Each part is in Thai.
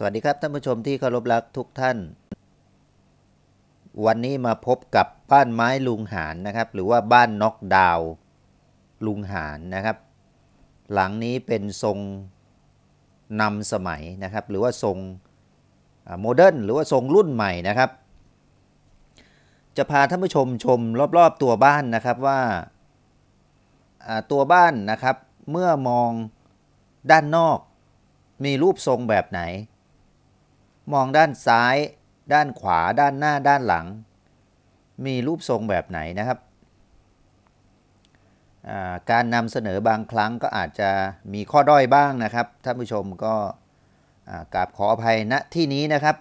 สวัสดีครับท่านผู้ชมที่เคารพรักทุกท่าน วันนี้มาพบกับบ้านไม้ลุงหารนะครับ หรือว่าบ้านน็อกดาวลุงหารนะครับ หลังนี้เป็นทรงนำสมัยนะครับ หรือว่าทรง modern หรือว่าทรงรุ่นใหม่นะครับ จะพาท่านผู้ชมชมรอบๆตัวบ้านนะครับว่าตัวบ้านนะครับเมื่อมองด้านนอกมีรูปทรงแบบไหน มองด้านซ้าย ด้านขวา ด้านหน้า ด้านหลัง มีรูปทรงแบบไหนนะครับ การนำเสนอบางครั้งก็อาจจะมีข้อด้อยบ้างนะครับ ท่านผู้ชมก็กราบขออภัยณที่นี้นะครับ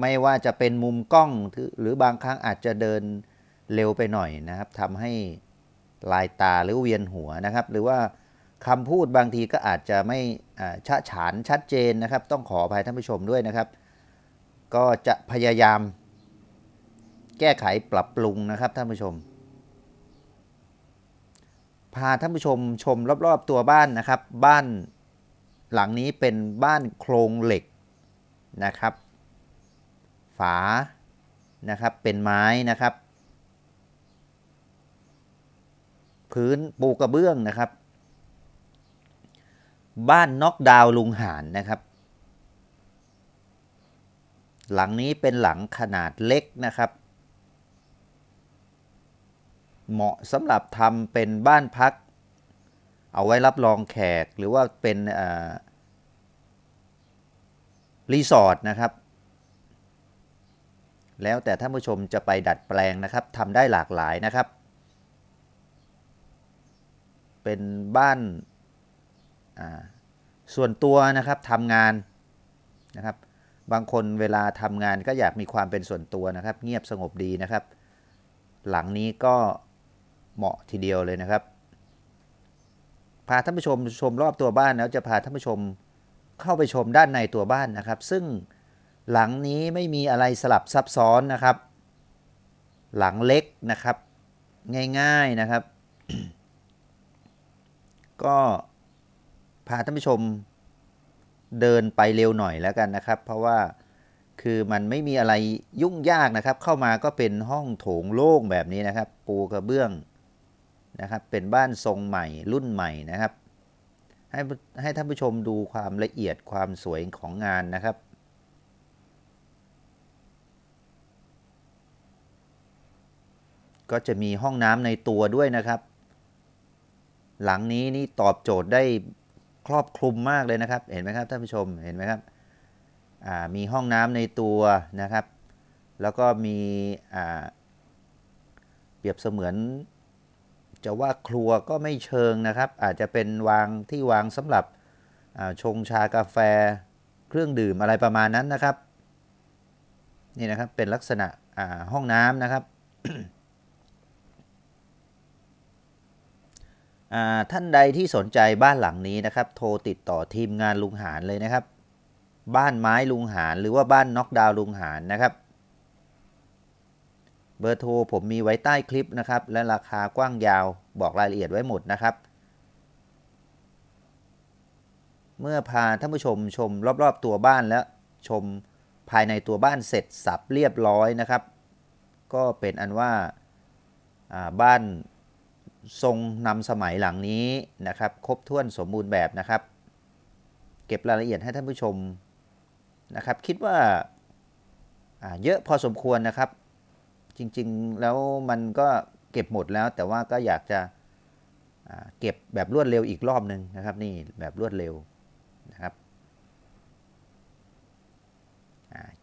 ไม่ว่าจะเป็นมุมกล้องหรือบางครั้งอาจจะเดินเร็วไปหน่อยนะครับทำให้ลายตาหรือเวียนหัวนะครับ หรือว่า คำพูดบางทีก็อาจจะไม่ชะฉานชัดเจนนะครับ ต้องขออภัยท่านผู้ชมด้วยนะครับ ก็จะพยายามแก้ไขปรับปรุงนะครับท่านผู้ชม พาท่านผู้ชมชมรอบๆตัวบ้านนะครับ บ้านหลังนี้เป็นบ้านโครงเหล็กนะครับ ฝานะครับเป็นไม้นะครับ พื้นปูกระเบื้องนะครับ บ้านน็อกดาวลุงหานนะครับ หลังนี้เป็นหลังขนาดเล็กนะครับ เหมาะสำหรับทำเป็นบ้านพัก เอาไว้รับรองแขกหรือว่าเป็นรีสอร์ทนะครับ แล้วแต่ท่านผู้ชมจะไปดัดแปลงนะครับทำได้หลากหลายนะครับ เป็นบ้าน ส่วนตัวนะครับทำงานนะครับ บางคนเวลาทำงานก็อยากมีความเป็นส่วนตัวนะครับ เงียบสงบดีนะครับ หลังนี้ก็เหมาะทีเดียวเลยนะครับ พาท่านผู้ชมชมรอบตัวบ้านแล้วจะพาท่านผู้ชมเข้าไปชมด้านในตัวบ้านนะครับ ซึ่งหลังนี้ไม่มีอะไรสลับซับซ้อนนะครับ หลังเล็กนะครับ ง่ายๆนะครับ ก็ พาท่านผู้ชมเดินไปเร็วหน่อยแล้วกันนะครับ เพราะว่าคือมันไม่มีอะไรยุ่งยากนะครับ เข้ามาก็เป็นห้องโถงโล่งแบบนี้นะครับ ปูกระเบื้องนะครับ เป็นบ้านทรงใหม่รุ่นใหม่นะครับ ให้ให้ท่านผู้ชมดูความละเอียดความสวยของงานนะครับก็จะมีห้องน้ำในตัวด้วยนะครับ หลังนี้นี่ตอบโจทย์ได้ ครอบคลุมมากเลยนะครับ เห็นไหมครับท่านผู้ชมเห็นไหมครับมีห้องน้ำในตัวนะครับ แล้วก็มีเปรียบเสมือน จะว่าครัวก็ไม่เชิงนะครับ อาจจะเป็นวางที่วางสำหรับชงชากาแฟเครื่องดื่มอะไรประมาณนั้นนะครับ นี่นะครับเป็นลักษณะห้องน้ำนะครับ ท่านใดที่สนใจบ้านหลังนี้นะครับ โทรติดต่อทีมงานลุงหานเลยนะครับ บ้านไม้ลุงหานหรือว่าบ้านน็อกดาวลุงหานนะครับ เบอร์โทรผมมีไว้ใต้คลิปนะครับ และราคากว้างยาวบอกรายละเอียดไว้หมดนะครับ เมื่อพาท่านผู้ชมชมรอบๆตัวบ้านแล้วชมภายในตัวบ้านเสร็จสับเรียบร้อยนะครับ ก็เป็นอันว่าบ้าน ทรงนำสมัยหลังนี้นะครับ ครบถ้วนสมบูรณ์แบบนะครับ เก็บรายละเอียดให้ท่านผู้ชมนะครับ คิดว่าเยอะพอสมควรนะครับ จริงๆแล้วมันก็เก็บหมดแล้ว แต่ว่าก็อยากจะเก็บแบบรวดเร็วอีกรอบหนึ่งนะครับ นี่แบบรวดเร็วนะครับ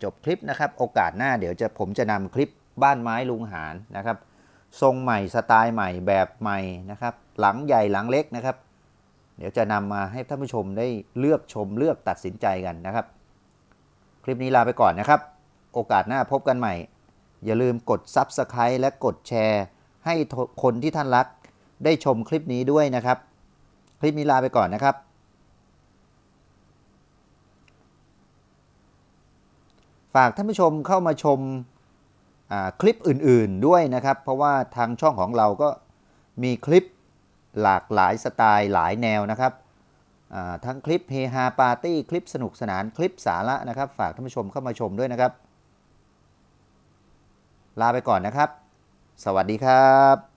จบคลิปนะครับ โอกาสหน้าเดี๋ยวจะผมจะนำคลิปบ้านไม้ลุงหารนะครับ ทรงใหม่สไตล์ใหม่แบบใหม่นะครับ หลังใหญ่หลังเล็กนะครับ เดี๋ยวจะนำมาให้ท่านผู้ชมได้เลือกชมเลือกตัดสินใจกันนะครับ คลิปนี้ลาไปก่อนนะครับ โอกาสหน้าพบกันใหม่ อย่าลืมกด Subscribe และกดแชร์ ให้คนที่ท่านรัก ได้ชมคลิปนี้ด้วยนะครับ คลิปนี้ลาไปก่อนนะครับ ฝากท่านผู้ชมเข้ามาชม คลิปอื่นๆด้วยนะครับ เพราะว่าทางช่องของเราก็มีคลิปหลากหลายสไตล์หลายแนวนะครับทั้งคลิปเฮฮาปาร์ตี้คลิปสนุกสนานคลิปสาระนะครับ ฝากท่านผู้ชมเข้ามาชมด้วยนะครับ ลาไปก่อนนะครับ สวัสดีครับ